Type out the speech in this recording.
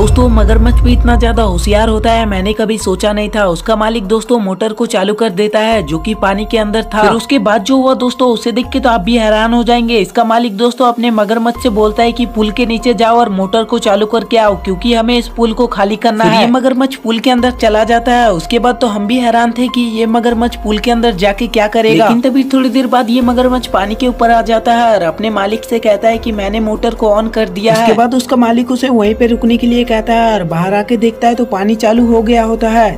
दोस्तों मगरमच्छ भी इतना ज़्यादा होशियार होता है मैंने कभी सोचा नहीं था। उसका मालिक दोस्तों मोटर को चालू कर देता है जो कि पानी के अंदर था। फिर उसके बाद जो हुआ दोस्तों उसे देख के तो आप भी हैरान हो जाएँगे। इसका मालिक दोस्तों अपने मगरमच्छ से बोलता है कि पुल के नीचे जाओ और मोटर को चालू करके आओ क्योंकि हमें इस पुल को खाली करना है। ये मगरमच्छ पुल के अंदर चला जाता है। उसके बाद तो हम भी हैरान थे कि ये मगरमच्छ पुल के अंदर जाके क्या करेगा। लेकिन तभी थोड़ी देर बाद ये मगरमच्छ पानी के ऊपर आ जाता है और अपने मालिक से कहता है कि मैंने मोटर को ऑन कर दिया है। उसके बाद उसका मालिक उसे वहीं पे रुकने के लिए कहता है और बाहर आके देखता है तो पानी चालू हो गया होता है।